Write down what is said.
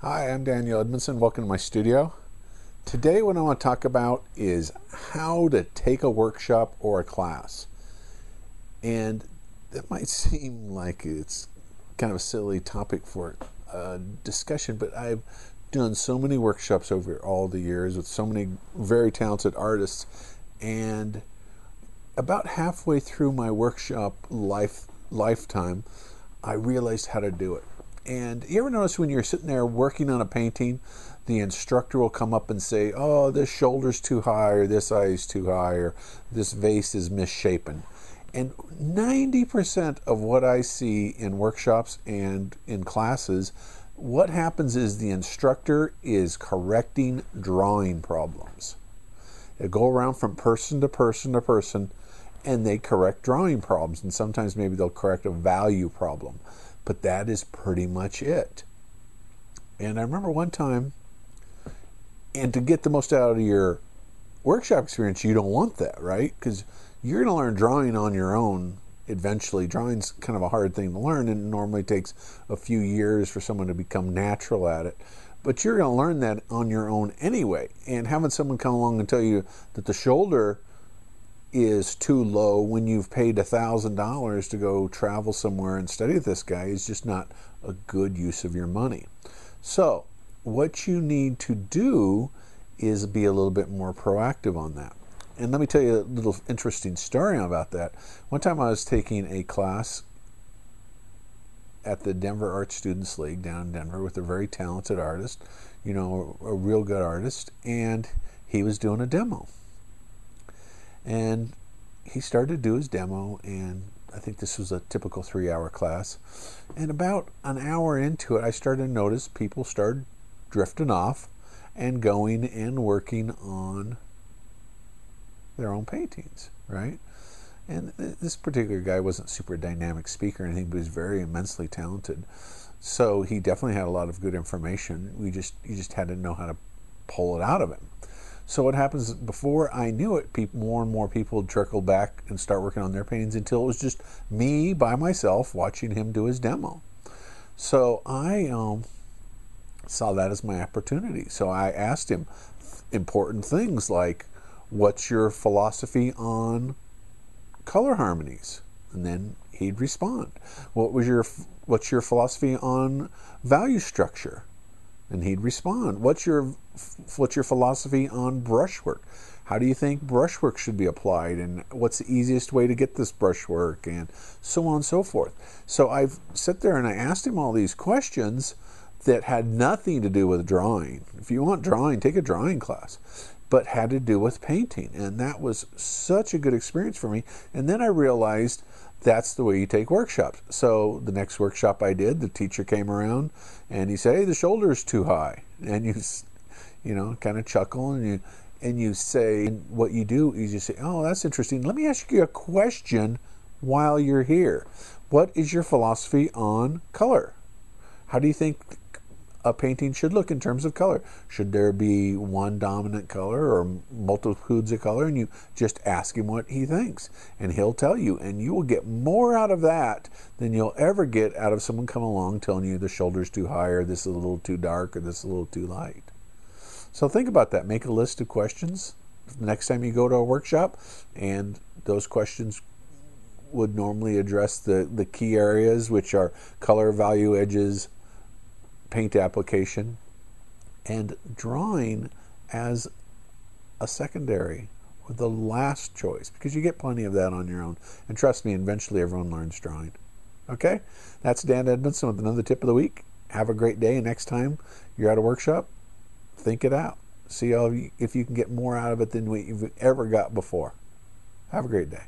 Hi, I'm Daniel Edmondson. Welcome to my studio. Today, what I want to talk about is how to take a workshop or a class. And that might seem like it's kind of a silly topic for a discussion, but I've done so many workshops over all the years with so many very talented artists. And about halfway through my workshop life lifetime, I realized how to do it. And you ever notice when you're sitting there working on a painting, the instructor will come up and say, Oh, this shoulder's too high, or this eye is too high, or this vase is misshapen. And 90% of what I see in workshops and in classes, what happens is the instructor is correcting drawing problems. They go around from person to person to person and they correct drawing problems. And sometimes maybe they'll correct a value problem. But that is pretty much it. And I remember one time, and to get the most out of your workshop experience, you don't want that, right? Because you're going to learn drawing on your own eventually. Drawing's kind of a hard thing to learn, and normally takes a few years for someone to become natural at it. But you're going to learn that on your own anyway. And having someone come along and tell you that the shoulder is too low when you've paid a thousand dollars to go travel somewhere and study with this guy is just not a good use of your money. So, what you need to do is be a little bit more proactive on that. And let me tell you a little interesting story about that. One time I was taking a class at the Denver Art Students League down in Denver with a very talented artist, you know, a real good artist, and he was doing a demo and he started to do his demo, and I think this was a typical three hour class. And about an hour into it, I started to notice people started drifting off and going and working on their own paintings, right? And this particular guy wasn't super dynamic speaker or anything, but he was very immensely talented. So he definitely had a lot of good information. We just you just had to know how to pull it out of him. So what happens before I knew it, people, more and more people would trickle back and start working on their paintings until it was just me by myself watching him do his demo. So I um, saw that as my opportunity. So I asked him important things like, "What's your philosophy on color harmonies?" And then he'd respond. What was your What's your philosophy on value structure? And he'd respond, "What's your what's your philosophy on brushwork? How do you think brushwork should be applied, and what's the easiest way to get this brushwork, and so on and so forth." So I've sat there and I asked him all these questions that had nothing to do with drawing. If you want drawing, take a drawing class, but had to do with painting, and that was such a good experience for me. And then I realized that's the way you take workshops. So the next workshop I did, the teacher came around and he said, "Hey, the shoulder's too high," and you, you know, kind of chuckle and you and you say what you do is you say, "Oh, that's interesting. Let me ask you a question while you're here. What is your philosophy on color? How do you think a painting should look in terms of color. Should there be one dominant color or multitudes of color? And you just ask him what he thinks, and he'll tell you. And you will get more out of that than you'll ever get out of someone coming along telling you the shoulder's too high, or this is a little too dark, or this is a little too light. So think about that. Make a list of questions next time you go to a workshop, and those questions would normally address the, the key areas, which are color, value, edges, paint application, and drawing as a secondary or the last choice because you get plenty of that on your own. And trust me, eventually everyone learns drawing. Okay? That's Dan Edmondson with another tip of the week. Have a great day. And Next time you're at a workshop, think it out. See if you can get more out of it than what you've ever got before. Have a great day.